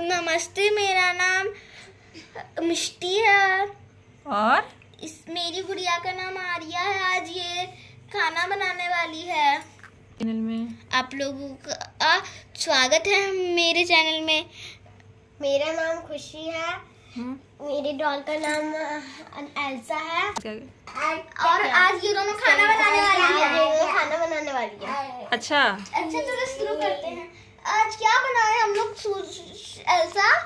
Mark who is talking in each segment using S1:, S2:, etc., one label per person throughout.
S1: नमस्ते मेरा नाम मिष्टी है।
S2: और?
S1: इस मेरी गुड़िया का नाम आर्या है। आज ये खाना बनाने वाली है।
S2: चैनल में।
S1: आप लोगों का स्वागत है मेरे चैनल में।
S3: मेरा नाम खुशी है।
S2: हम्म,
S3: मेरी डॉल का नाम एल्सा है।
S1: और आज ये दोनों खाना बनाने वाली है।
S3: खाना बनाने वाली है।
S2: अच्छा
S1: अच्छा चलो शुरू करते हैं। आज क्या बनाए हम लोग? सू- एल्सा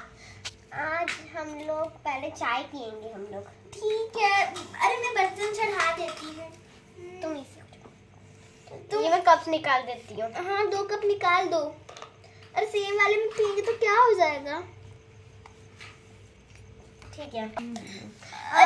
S3: आज हम लोग पहले चाय पियेंगे हम लोग।
S1: ठीक है। अरे मैं बर्तन चढ़ा देती हूँ।
S3: तुम इसे तुम ये मैं कप्स निकाल देती हूँ।
S1: हाँ दो कप निकाल दो। अरे सेम वाले में पियेंगे तो क्या हो जाएगा?
S3: ठीक है।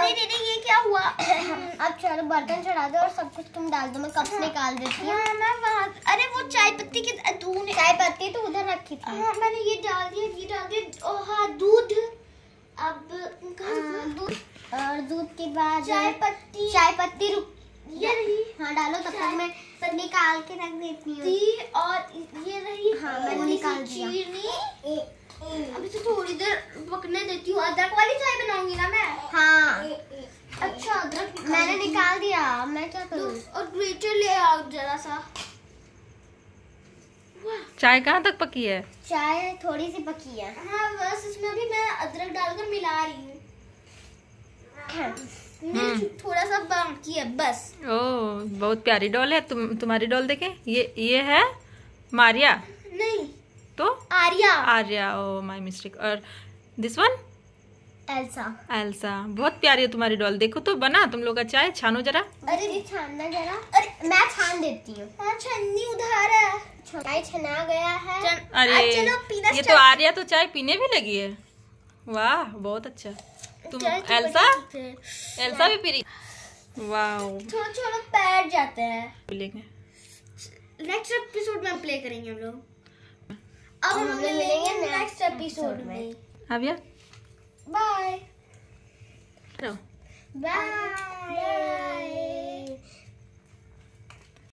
S1: अरे दीदी ये क्या हुआ?
S3: अब चलो बर्तन चढ़ा दो और सब कुछ तुम डाल दो मैं कप्स निकाल देती हूँ।
S1: हाँ मैं वहाँ अरे वो चाय पत्ती के तूने
S3: चाय पत्ती तो उधर रखी थी।
S1: हाँ मैंने ये डाल दिया ये डाल दिया। ओ हाँ दूध। अब
S3: हाँ, दूध। और दूध के बाद
S1: चाय पत्ती।
S3: चाय पत्ती रुक
S1: ये रही।
S3: हाँ डालो तब तक मैं सब निकाल के रख देती हूँ।
S1: और ये रही
S3: हाँ, मैंने निकाल दिया।
S1: अब इसे थोड़ी देर पकने देती हूँ। अदरक वाली चाय बनाऊँगी ना मैं?
S3: हाँ।
S1: अच्छा अदरक
S3: मैंने निकाल दिया। मैं क्या
S1: तो
S3: करूँ?
S1: और ग्रेटर ले आओ जरा सा
S2: चाय कहाँ तक पकी है?
S3: चाय थोड़ी सी पकी है।
S1: हाँ बस इसमें अभी मैं अदरक डालकर मिला रही हूँ। थोड़ा सा बाकी है बस।
S2: ओ बहुत प्यारी डॉल है। तुम तुम्हारी डॉल देखे। ये ये है मारिया। तो?
S1: Arya.
S2: Arya oh my mistake और दिस वन
S3: एल्सा।
S2: एल्सा। बहुत प्यारी है तुम्हारी डॉल देखो तो बना। तुम लोग का चाय छानो जरा।
S3: अरे ये छानना जरा।
S1: अरे
S3: मैं छान देती हूँ।
S1: हाँ छन्नी उधार है।
S3: चाय छना गया है।
S2: अरे
S1: चलो पीना
S2: ये तो आर्या तो चाय पीने भी लगी है। वाह बहुत अच्छा। तुम
S1: तो
S2: एल्सा?
S1: अच्छी।
S2: एल्सा भी पी रही? वाह।
S1: थोड़ा बैठ जाते हैं। नेक्स्ट एपिसोड में प्ले करेंगे हम लोग। अब
S3: हम लोग
S1: मिलेंगे नेक्स्ट एपिसोड में।
S2: आविया
S1: बाय बाय